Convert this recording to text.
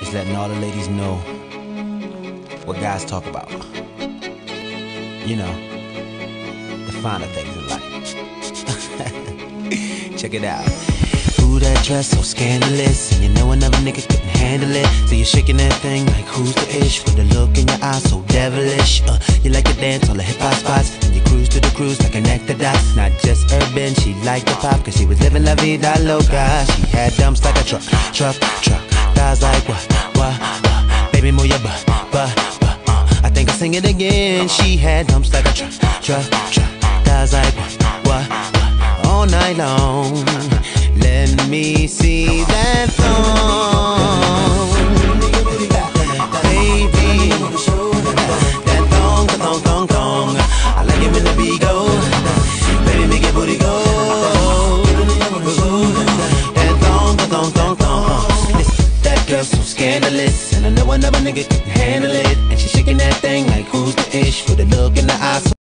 is letting all the ladies know what guys talk about. You know, the finer things in life. Check it out. Ooh, that dress so scandalous. And you know another nigga couldn't handle it. So you're shaking that thing like who's the ish? With a look in your eyes so devilish. Uh, you like to dance on the hip hop spots. And you cruise to the cruise like an actor dots. Not just urban, she liked the pop. Cause she was living la vida loca. She had dumps like a truck, truck, truck. Thighs like what, what, what. Baby, move your butt, butt, butt. I think I'll sing it again. She had dumps like a truck, truck, truck. Thighs like what, what, what. All night long. Let me see that thong. Baby, that thong, thong, thong, thong. I like it when the beat go. Baby, make your booty go. That thong, thong, thong. Girl so scandalous, and I know another nigga can handle it. And she shaking that thing like who's the ish with a look in the eyes.